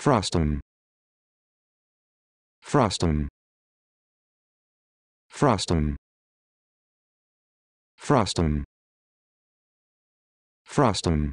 Frostum. Frostum. Frostum. Frostum. Frostum.